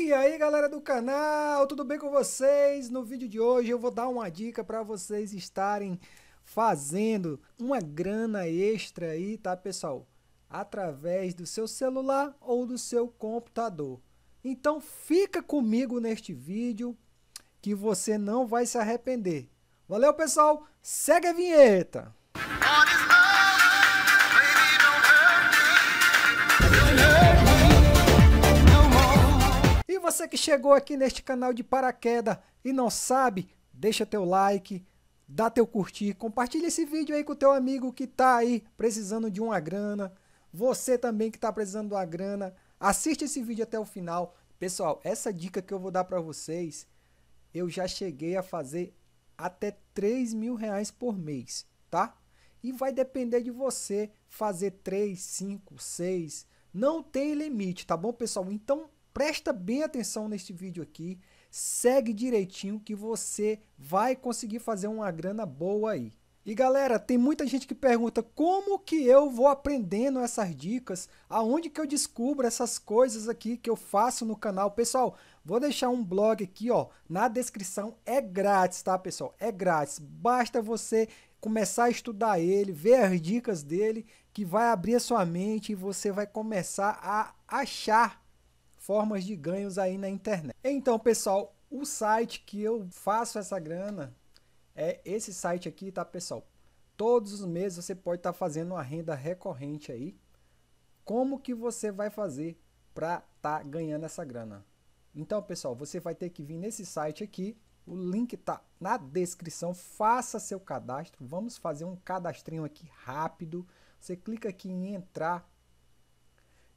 E aí galera do canal, tudo bem com vocês? No vídeo de hoje eu vou dar uma dica para vocês estarem fazendo uma grana extra aí, tá pessoal? Através do seu celular ou do seu computador. Então fica comigo neste vídeo que você não vai se arrepender. Valeu pessoal, segue a vinheta! Você que chegou aqui neste canal de paraquedas e não sabe, deixa teu like, dá teu curtir, compartilha esse vídeo aí com teu amigo que tá aí precisando de uma grana. Você também que tá precisando de uma grana, assiste esse vídeo até o final. Pessoal, essa dica que eu vou dar para vocês, eu já cheguei a fazer até 3 mil reais por mês, tá? E vai depender de você fazer 3, 5, 6, não tem limite, tá bom pessoal? Então Presta bem atenção neste vídeo aqui, segue direitinho que você vai conseguir fazer uma grana boa aí. E galera, tem muita gente que pergunta como que eu vou aprendendo essas dicas, aonde que eu descubro essas coisas aqui que eu faço no canal. Pessoal, vou deixar um blog aqui ó, na descrição, é grátis tá pessoal, é grátis, basta você começar a estudar ele, ver as dicas dele, que vai abrir a sua mente e você vai começar a achar formas de ganhos aí na internet. Então, pessoal, o site que eu faço essa grana é esse site aqui, tá, pessoal? Todos os meses você pode estar tá fazendo uma renda recorrente aí. Como que você vai fazer para tá ganhando essa grana? Então, pessoal, você vai ter que vir nesse site aqui. O link está na descrição. Faça seu cadastro. Vamos fazer um cadastrinho aqui rápido. Você clica aqui em entrar.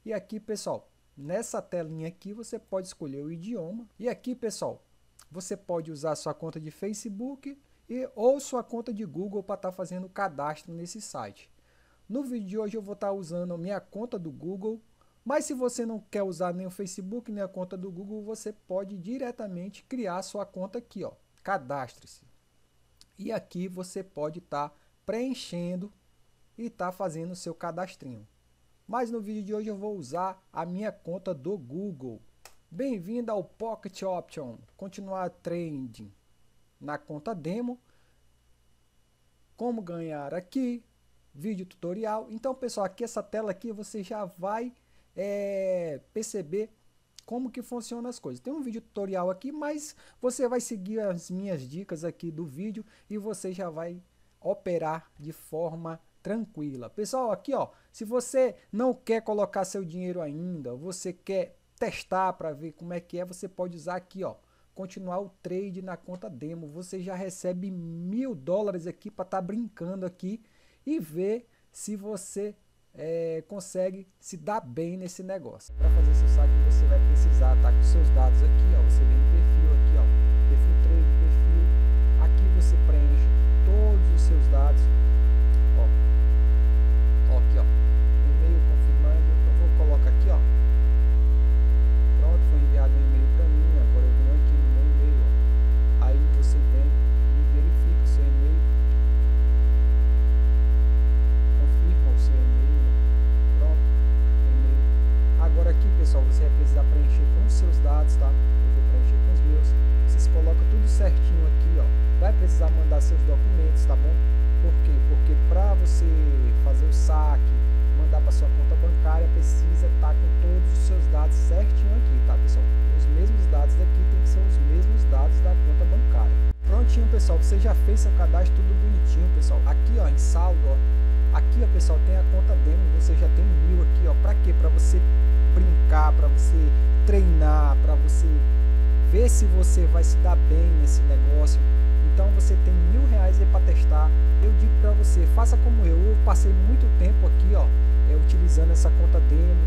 E aqui, pessoal, Nessa telinha aqui você pode escolher o idioma. E aqui, pessoal, você pode usar sua conta de Facebook e, ou sua conta de Google para estar tá fazendo cadastro nesse site. No vídeo de hoje eu vou estar tá usando a minha conta do Google, mas se você não quer usar nem o Facebook nem a conta do Google, você pode diretamente criar sua conta aqui, ó. Cadastre-se. E aqui você pode estar tá preenchendo e estar tá fazendo o seu cadastrinho. Mas no vídeo de hoje eu vou usar a minha conta do Google. Bem-vindo ao Pocket Option. Continuar trending na conta demo. Como ganhar aqui. Vídeo tutorial. Então, pessoal, aqui essa tela aqui você já vai é, perceber como que funciona as coisas. Tem um vídeo tutorial aqui, mas você vai seguir as minhas dicas aqui do vídeo e você já vai operar de forma tranquila. Pessoal, aqui ó, se você não quer colocar seu dinheiro ainda, você quer testar para ver como é que é, você pode usar aqui ó, continuar o trade na conta demo. Você já recebe mil dólares aqui para estar tá brincando aqui e ver se você é, consegue se dar bem nesse negócio. Para fazer seu saque você vai precisar estar tá com seus dados aqui, ó, você vem no perfil aqui, ó, perfil trade, perfil, aqui você preenche todos os seus dados precisar mandar seus documentos, tá bom? Por quê? Porque para você fazer o saque, mandar para sua conta bancária, precisa estar tá com todos os seus certinho aqui, tá, pessoal? Os mesmos dados daqui tem que ser os mesmos dados da conta bancária. Prontinho, pessoal, você já fez seu cadastro tudo bonitinho, pessoal. Aqui, ó, em saldo, ó, aqui, ó, pessoal, tem a conta demo, você já tem mil aqui, ó. Para quê? Para você brincar, para você treinar, para você ver se você vai se dar bem nesse negócio então você tem mil reais aí para testar. Eu digo para você, faça como eu. Eu passei muito tempo aqui, ó, é, utilizando essa conta demo,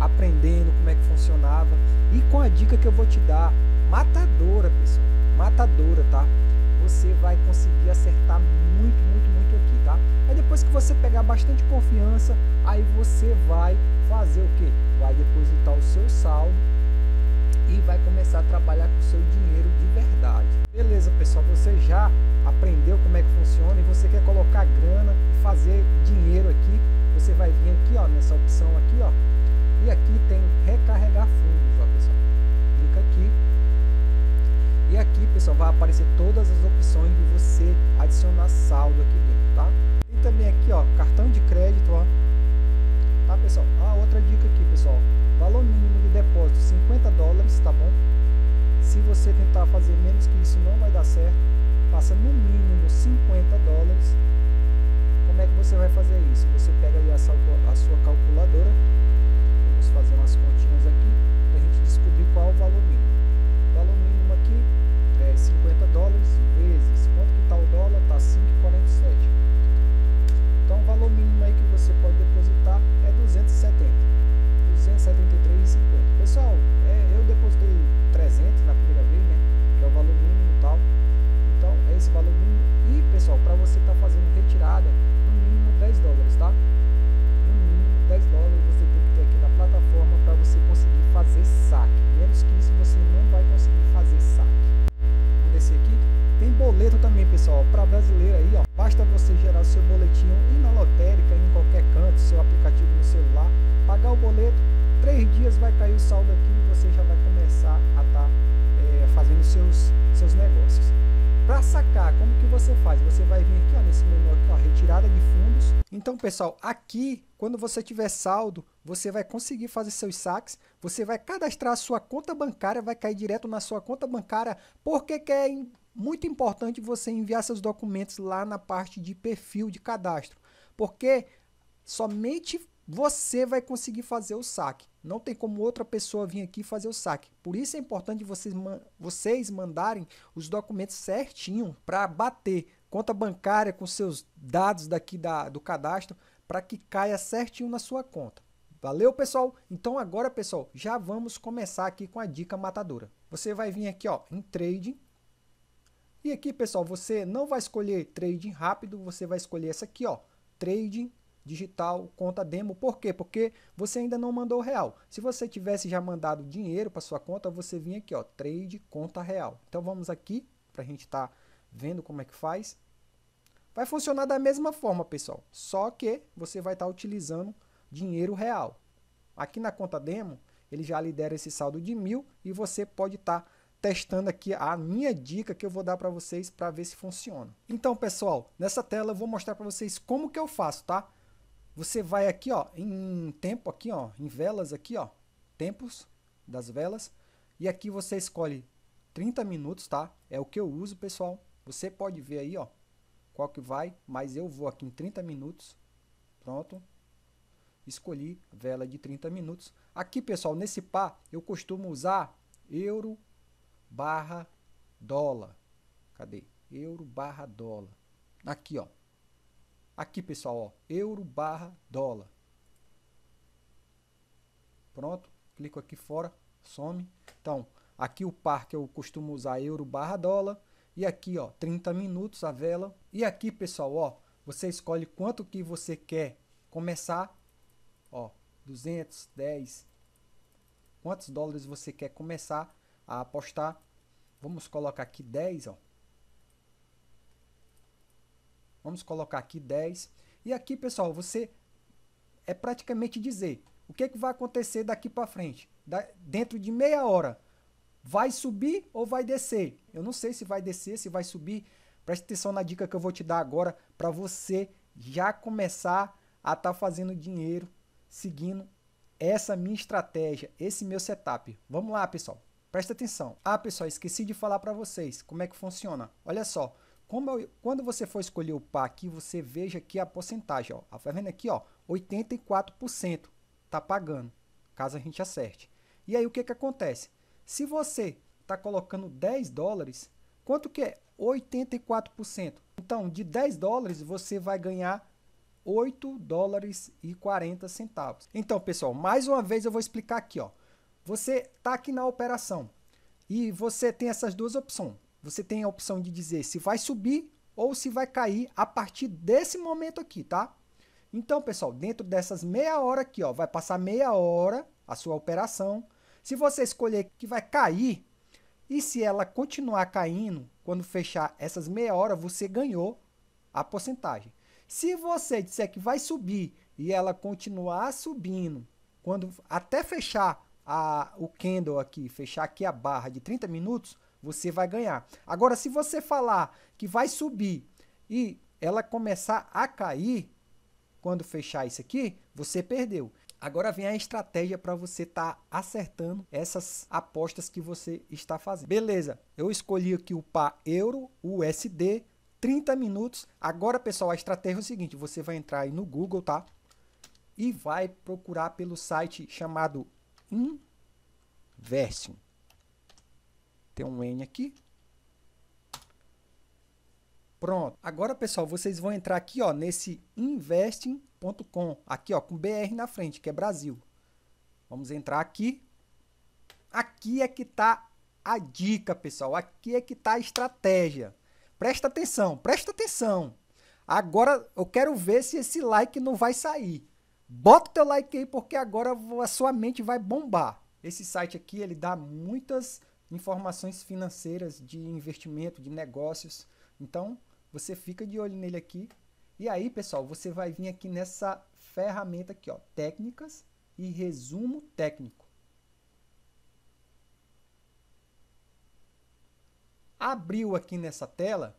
aprendendo como é que funcionava. E com a dica que eu vou te dar, matadora, pessoal, matadora, tá? Você vai conseguir acertar muito, muito, muito aqui, tá? Aí depois que você pegar bastante confiança, aí você vai fazer o que? Vai depositar o seu saldo e vai começar a trabalhar com o seu dinheiro de verdade. Beleza, pessoal, você já aprendeu como é que funciona e você quer colocar grana e fazer dinheiro aqui, você vai vir aqui, ó, nessa opção aqui, ó, e aqui tem recarregar fundos, ó, pessoal. Clica aqui vai aparecer todas as opções de você adicionar saldo aqui dentro, tá? E também aqui, ó, cartão de crédito, ó. Tá, pessoal? Ah, outra dica aqui, pessoal. Valor mínimo de depósito 50 dólares, tá bom? Se você tentar fazer menos que isso, não vai dar certo. Faça no mínimo 50 dólares. Como é que você vai fazer isso? Você pega aí a a sua calculadora. Fazer umas continhas aqui para a gente descobrir qual é o valor mínimo. O valor mínimo aqui é 50 dólares vezes. Quanto que está o dólar? Está 5,47. Então o valor mínimo aí que você pode depositar é 270. 273,50. Pessoal, é, eu depositei 300 na primeira vez, né? Que é o valor mínimo e tal. Então é esse valor mínimo. E pessoal, para você estar tá fazendo retirada, no mínimo 10 dólares, tá? No mínimo 10 dólares você tem que ter aqui na plataforma para você conseguir fazer saque. Menos que isso você não vai conseguir fazer saque. Vamos descer aqui. Tem boleto também, pessoal. Para brasileiro aí, ó, basta você gerar o seu boletinho e na lotérica, em qualquer canto, seu aplicativo no celular, pagar o boleto, três dias saldo aqui você já vai começar a estar tá, é, fazendo seus, seus negócios. Para sacar, como que você faz? Você vai vir aqui ó, nesse menu aqui, ó, retirada de fundos. Então, pessoal, aqui, quando você tiver saldo, você vai conseguir fazer seus saques. Você vai cadastrar a sua conta bancária, vai cair direto na sua conta bancária. Porque que é muito importante você enviar seus documentos lá na parte de perfil de cadastro. Porque somente você vai conseguir fazer o saque. Não tem como outra pessoa vir aqui fazer o saque. Por isso é importante vocês, vocês mandarem os documentos certinho para bater conta bancária com seus dados daqui da, do cadastro para que caia certinho na sua conta. Valeu, pessoal? Então agora, pessoal, já vamos começar aqui com a dica matadora. Você vai vir aqui ó, em Trade. E aqui, pessoal, você não vai escolher Trading rápido, você vai escolher essa aqui, ó, Trading digital, conta demo. Por quê? Porque você ainda não mandou real. Se você tivesse já mandado dinheiro para sua conta, você vinha aqui, ó, trade conta real. Então vamos aqui para a gente estar tá vendo como é que faz. Vai funcionar da mesma forma, pessoal. Só que você vai estar tá utilizando dinheiro real. Aqui na conta demo, ele já lidera esse saldo de mil e você pode estar tá testando aqui a minha dica que eu vou dar para vocês para ver se funciona. Então, pessoal, nessa tela eu vou mostrar para vocês como que eu faço, tá? Você vai aqui, ó, em tempo aqui, ó, em velas aqui, ó, tempos das velas. E aqui você escolhe 30 minutos, tá? É o que eu uso, pessoal. Você pode ver aí, ó, qual que vai, mas eu vou aqui em 30 minutos. Pronto. Escolhi vela de 30 minutos. Aqui, pessoal, nesse par, eu costumo usar euro barra dólar. Cadê? Euro barra dólar. Aqui, ó. Aqui, pessoal, ó, euro barra dólar. Pronto, clico aqui fora, some. Então, aqui o par que eu costumo usar euro barra dólar. E aqui, ó, 30 minutos a vela. E aqui, pessoal, ó, você escolhe quanto que você quer começar. Ó, 210. Quantos dólares você quer começar a apostar? Vamos colocar aqui 10, ó. Vamos colocar aqui 10. E aqui, pessoal, você é praticamente dizer o que, é que vai acontecer daqui para frente. Da, dentro de meia hora, vai subir ou vai descer? Eu não sei se vai descer, se vai subir. Preste atenção na dica que eu vou te dar agora para você já começar a estar tá fazendo dinheiro seguindo essa minha estratégia, esse meu setup. Vamos lá, pessoal. Presta atenção. Ah, pessoal, esqueci de falar para vocês como é que funciona. Olha só, eu, quando você for escolher o par aqui, você veja aqui a porcentagem. Ó. Tá vendo aqui? Ó, 84% tá pagando, caso a gente acerte. E aí o que, que acontece? Se você está colocando 10 dólares, quanto que é 84%? Então, de 10 dólares, você vai ganhar 8 dólares e 40 centavos. Então, pessoal, mais uma vez eu vou explicar aqui. Ó. Você está aqui na operação e você tem essas duas opções você tem a opção de dizer se vai subir ou se vai cair a partir desse momento aqui, tá? Então, pessoal, dentro dessas meia hora aqui, ó, vai passar meia hora a sua operação. Se você escolher que vai cair, e se ela continuar caindo, quando fechar essas meia hora, você ganhou a porcentagem. Se você disser que vai subir e ela continuar subindo, quando até fechar a, o candle aqui, fechar aqui a barra de 30 minutos, você vai ganhar. Agora, se você falar que vai subir e ela começar a cair, quando fechar isso aqui, você perdeu. Agora vem a estratégia para você estar tá acertando essas apostas que você está fazendo. Beleza, eu escolhi aqui o par euro, USD, 30 minutos. Agora, pessoal, a estratégia é o seguinte, você vai entrar aí no Google, tá? E vai procurar pelo site chamado Investing. Um N aqui. Pronto. Agora, pessoal, vocês vão entrar aqui, ó, nesse investing.com, aqui, ó, com BR na frente, que é Brasil. Vamos entrar aqui. Aqui é que tá a dica, pessoal. Aqui é que tá a estratégia. Presta atenção, presta atenção. Agora eu quero ver se esse like não vai sair. Bota o teu like aí porque agora a sua mente vai bombar. Esse site aqui, ele dá muitas informações financeiras de investimento, de negócios. Então, você fica de olho nele aqui. E aí, pessoal, você vai vir aqui nessa ferramenta aqui, ó, técnicas e resumo técnico. Abriu aqui nessa tela,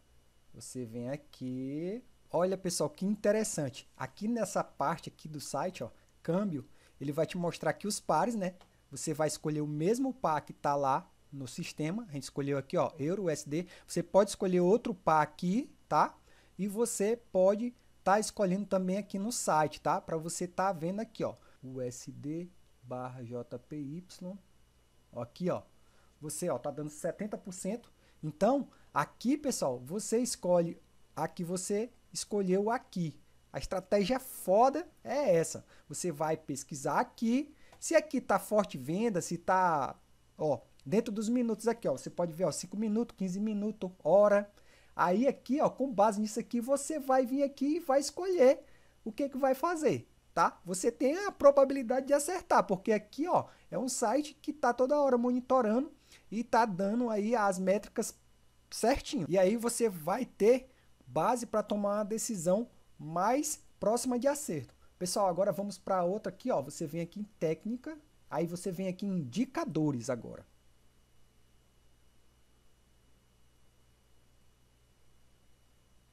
você vem aqui, olha pessoal, que interessante. Aqui nessa parte aqui do site, ó, câmbio, ele vai te mostrar aqui os pares, né? Você vai escolher o mesmo par que está lá no sistema. A gente escolheu aqui, ó, Euro USD. Você pode escolher outro par aqui, tá? E você pode tá escolhendo também aqui no site, tá? Para você tá vendo aqui, ó, USD barra JPY. Aqui, ó, você, ó, tá dando 70%. Então, aqui, pessoal, você escolhe a que você escolheu aqui. A estratégia foda é essa. Você vai pesquisar aqui se aqui tá forte venda, se tá, ó, dentro dos minutos aqui, ó, você pode ver, ó, 5 minutos, 15 minutos, hora. Aí aqui, ó, com base nisso aqui, você vai vir aqui e vai escolher o que que vai fazer, tá? Você tem a probabilidade de acertar, porque aqui, ó, é um site que tá toda hora monitorando e tá dando aí as métricas certinho. E aí você vai ter base para tomar uma decisão mais próxima de acerto. Pessoal, agora vamos para outra aqui, ó. Você vem aqui em técnica, aí você vem aqui em indicadores agora.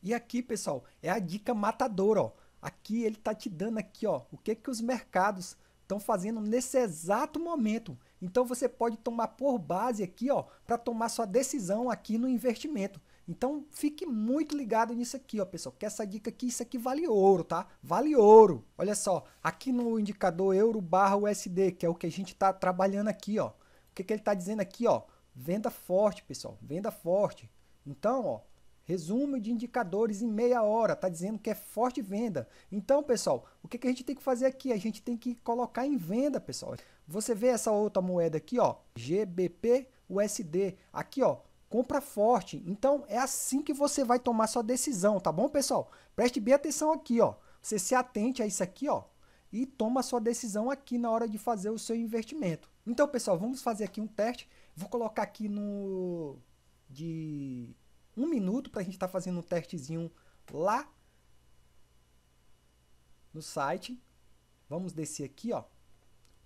E aqui, pessoal, é a dica matadora, ó. Aqui ele tá te dando aqui, ó, o que que os mercados estão fazendo nesse exato momento. Então você pode tomar por base aqui, ó, para tomar sua decisão aqui no investimento. Então fique muito ligado nisso aqui, ó, pessoal, que essa dica aqui, isso aqui vale ouro, tá? Vale ouro. Olha só, aqui no indicador euro barra USD, que é o que a gente está trabalhando aqui, ó. O que, que ele está dizendo aqui, ó? Venda forte, pessoal, venda forte. Então, ó, resumo de indicadores em meia hora, tá dizendo que é forte venda. Então, pessoal, o que, que a gente tem que fazer aqui? A gente tem que colocar em venda, pessoal. Você vê essa outra moeda aqui, ó, GBP USD. Aqui, ó, compra forte. Então é assim que você vai tomar sua decisão, tá bom, pessoal? Preste bem atenção aqui, ó. Você se atente a isso aqui, ó, e toma sua decisão aqui na hora de fazer o seu investimento. Então, pessoal, vamos fazer aqui um teste. Vou colocar aqui no de um minuto para a gente estar tá fazendo um testezinho lá no site. Vamos descer aqui, ó.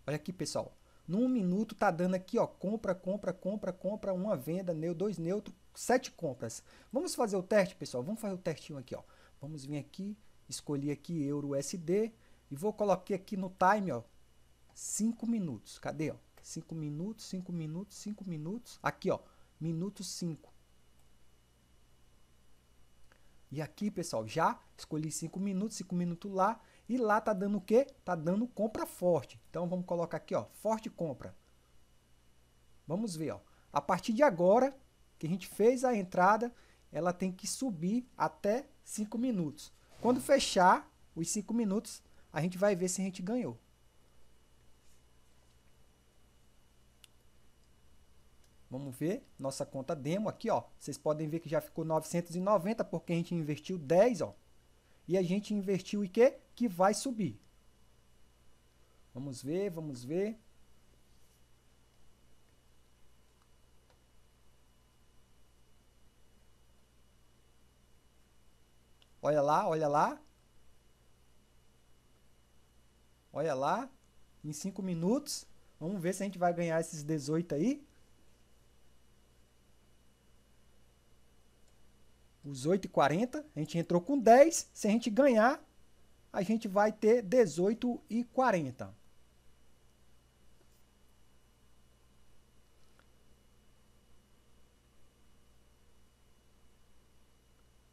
Olha aqui, pessoal. Num minuto tá dando aqui, ó, compra, compra, compra, compra, uma venda, dois neutro, sete compras. Vamos fazer o teste, pessoal? Vamos fazer o testinho aqui, ó. Vamos vir aqui, escolher aqui Euro USD e vou colocar aqui no time, ó, 5 minutos. Cadê, ó? 5 minutos, 5 minutos, 5 minutos. Aqui, ó, minuto 5. E aqui, pessoal, já escolhi 5 minutos, 5 minutos lá. E lá tá dando o quê? Tá dando compra forte. Então vamos colocar aqui, ó, forte compra. Vamos ver, ó. A partir de agora, que a gente fez a entrada, ela tem que subir até 5 minutos. Quando fechar os 5 minutos, a gente vai ver se a gente ganhou. Vamos ver nossa conta demo aqui, ó. Vocês podem ver que já ficou 990 porque a gente investiu 10, ó. E a gente investiu em quê? Que vai subir. Vamos ver, vamos ver. Olha lá, olha lá. Olha lá. Em 5 minutos. Vamos ver se a gente vai ganhar esses 18 aí. Os 8,40. A gente entrou com 10. Se a gente ganhar, a gente vai ter 18,40.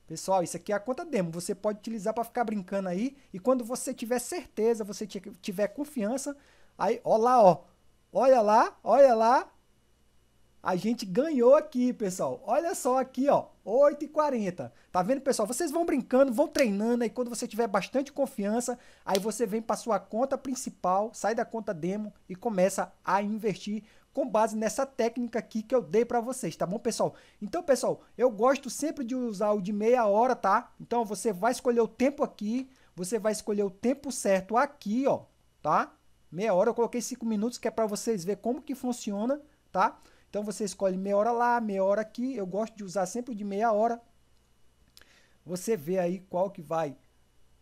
Pessoal, isso aqui é a conta demo. Você pode utilizar para ficar brincando aí. E quando você tiver certeza, você tiver confiança, aí, ó lá, ó. Olha lá, olha lá. A gente ganhou aqui, pessoal. Olha só aqui, ó. 8h40. Tá vendo, pessoal? Vocês vão brincando, vão treinando. Aí quando você tiver bastante confiança, aí você vem para sua conta principal, sai da conta demo e começa a investir com base nessa técnica aqui que eu dei para vocês, tá bom, pessoal? Então, pessoal, eu gosto sempre de usar o de meia hora, tá? Então, você vai escolher o tempo aqui, você vai escolher o tempo certo aqui, ó, tá? Meia hora, eu coloquei cinco minutos, que é para vocês ver como que funciona, tá? Então, você escolhe meia hora lá, meia hora aqui, eu gosto de usar sempre de meia hora. Você vê aí qual que vai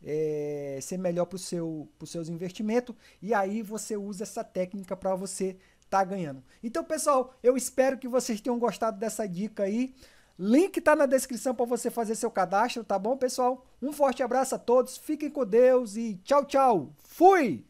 é, ser melhor para seu, os seus investimentos, e aí você usa essa técnica para você tá ganhando. Então, pessoal, eu espero que vocês tenham gostado dessa dica aí. Link tá na descrição para você fazer seu cadastro, tá bom, pessoal? Um forte abraço a todos, fiquem com Deus e tchau, tchau. Fui!